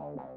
Bye.